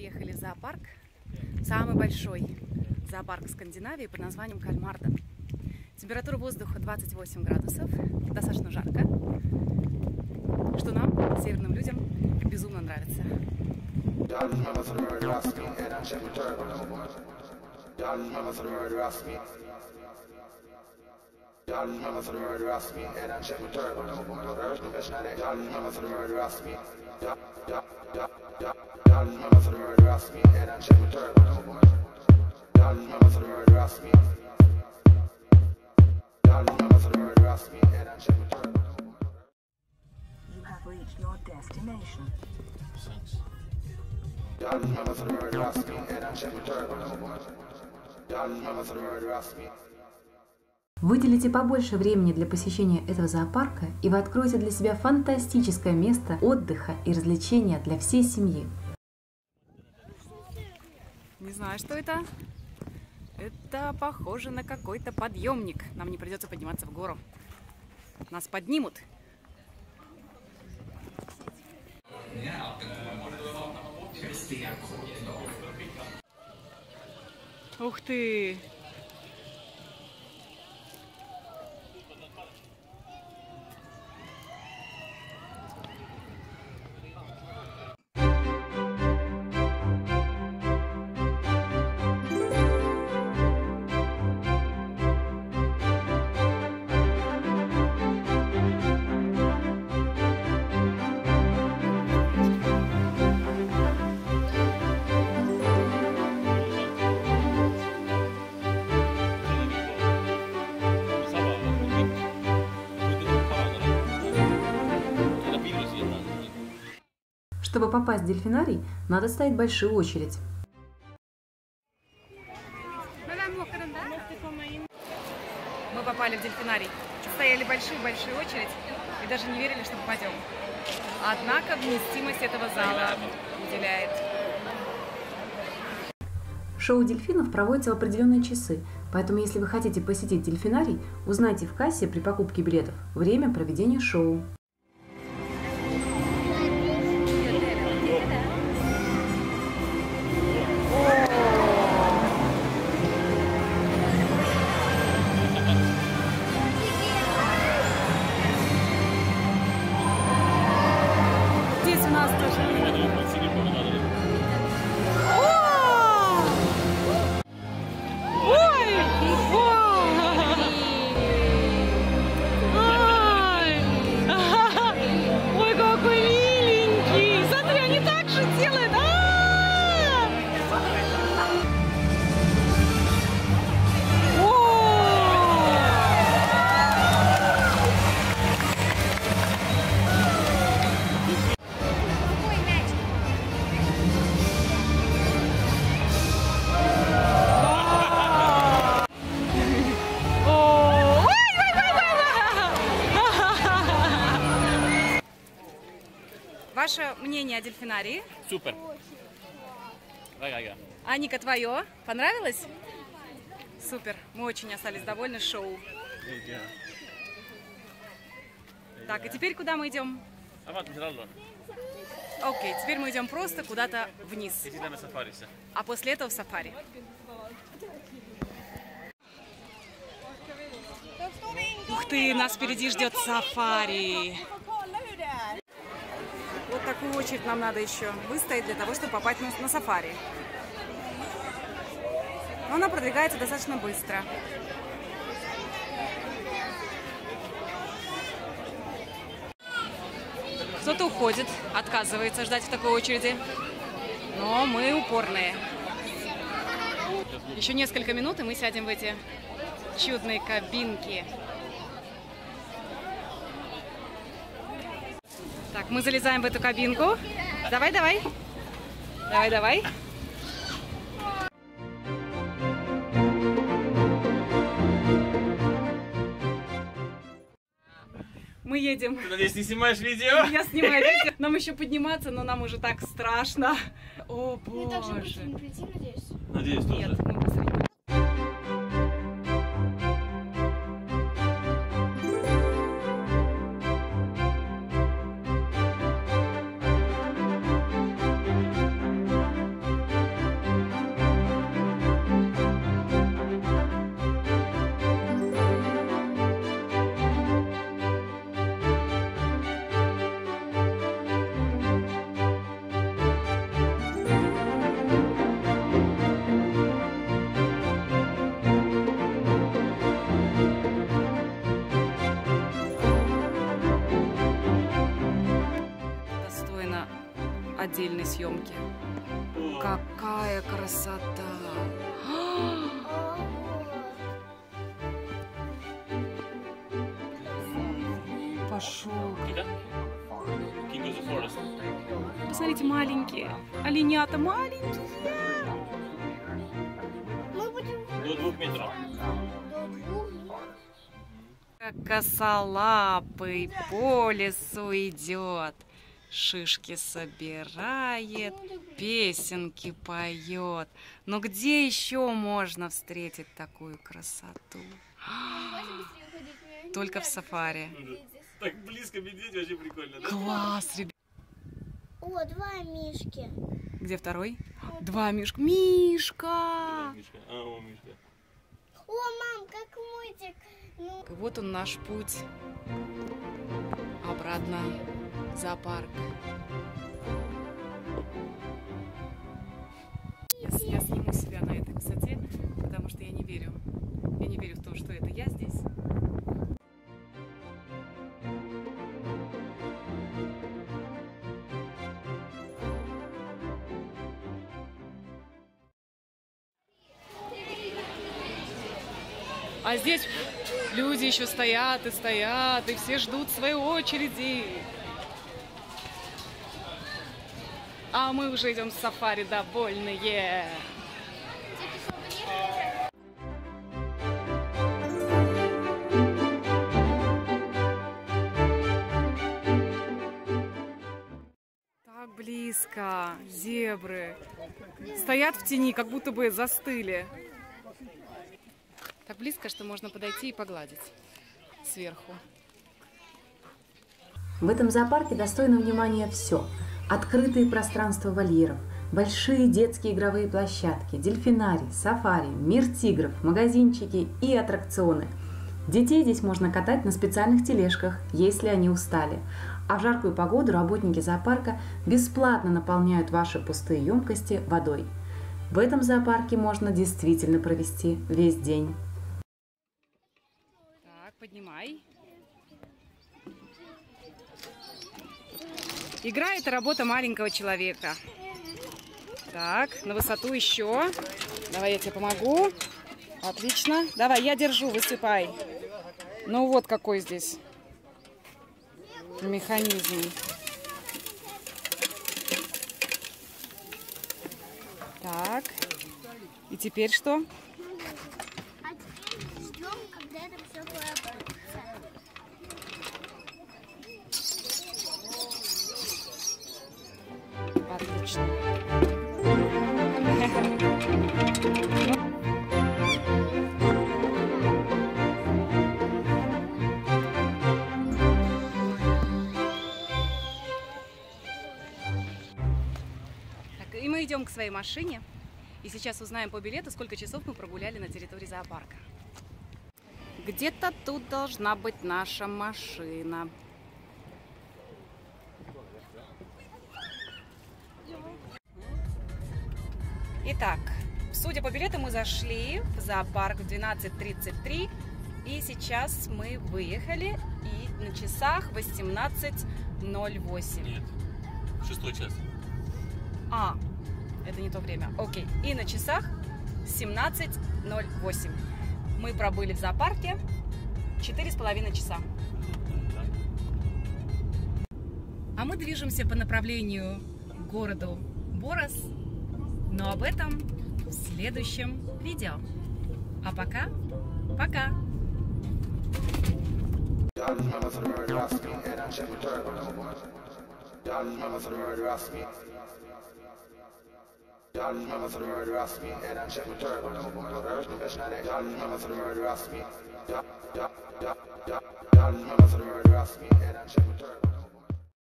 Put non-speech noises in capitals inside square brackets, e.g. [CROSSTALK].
приехали в зоопарк, самый большой зоопарк Скандинавии под названием Кальмарда. Температура воздуха 28 градусов, достаточно жарко, что нам, северным людям, безумно нравится. Destination. Выделите побольше времени для посещения этого зоопарка, и вы откроете для себя фантастическое место отдыха и развлечения для всей семьи. Не знаю, что это. Это похоже на какой-то подъемник. Нам не придется подниматься в гору. Нас поднимут. Ух ты! Чтобы попасть в дельфинарий, надо стоять большую очередь. Мы попали в дельфинарий. Стояли большие-большие очередь и даже не верили, что попадем. Однако вместимость этого зала уделяет. Шоу дельфинов проводится в определенные часы, поэтому если вы хотите посетить дельфинарий, узнайте в кассе при покупке билетов время проведения шоу. Ваше мнение о дельфинарии? Äge. А Ника, твое? Понравилось? Супер. Мы очень остались довольны шоу. Так, и теперь куда мы идем? on. Окей, теперь мы идем просто куда-то вниз. А после этого в сафари. Ух ты, нас впереди ждет сафари. Вот такую очередь нам надо еще выстоять для того, чтобы попасть на, на сафари. Но она продвигается достаточно быстро. Кто-то уходит, отказывается ждать в такой очереди. Но мы упорные. Еще несколько минут, и мы сядем в эти чудные кабинки. Так, мы залезаем в эту кабинку. Давай, давай. Давай, давай. Мы едем. Надеюсь, не снимаешь видео? [LAUGHS] Я снимаю видео. Нам еще подниматься, но нам уже так страшно. О, Ты также боже. быстро не прийти, надеюсь? Надеюсь, тоже. Нет, мы съемки. Какая красота! Пошел. Посмотрите, маленькие. Оленята маленькие. До двух метров. Косолапый по лесу идет. Шишки собирает, песенки поет. Но где еще можно встретить такую красоту? [GASPS] Только в сафари. Так близко медведь вообще прикольно, да? Класс, ребят. О, два мишки. Где второй? Два мишка. Мишка! Мишка. А, о, Мишка. О, мам, как мультик. Ну, вот он наш путь обратно в зоопарк. Я, с- я сниму себя на этой высоте, потому что я не верю. Я не верю в то, что это я здесь. А здесь люди еще стоят и стоят, и все ждут своей очереди. А мы уже идем в сафари довольные. Так близко, зебры. Стоят в тени, как будто бы застыли. Так близко, что можно подойти и погладить сверху. В этом зоопарке достойно внимания все. Открытые пространства вольеров, большие детские игровые площадки, дельфинарий, сафари, мир тигров, магазинчики и аттракционы. Детей здесь можно катать на специальных тележках, если они устали. А в жаркую погоду работники зоопарка бесплатно наполняют ваши пустые емкости водой. В этом зоопарке можно действительно провести весь день. Так, поднимай. Игра – это работа маленького человека. Так, на высоту еще. Давай я тебе помогу. Отлично. Давай, я держу, высыпай. Ну вот какой здесь механизм. Так. И теперь что? Отлично. Так, и мы идем к своей машине. И сейчас узнаем по билету, сколько часов мы прогуляли на территории зоопарка. Где-то тут должна быть наша машина. Итак, судя по билету, мы зашли в зоопарк в 12.33. И сейчас мы выехали, и на часах 18.08. Нет. Шестой час. А, это не то время. Окей. И на часах 17.08. Мы пробыли в зоопарке 4,5 часа. А мы движемся по направлению к городу Борос. Но об этом в следующем видео. А пока, пока! Y'all just remember for the murder of me, and I'm checking third one. Y'all just remember for the murder of me. Y'all just remember for the murder of me, and I'm checking third one. Of that. Y'all just remember for the murder of me. Y'all, just remember for the murder of me, and I'm checking third one.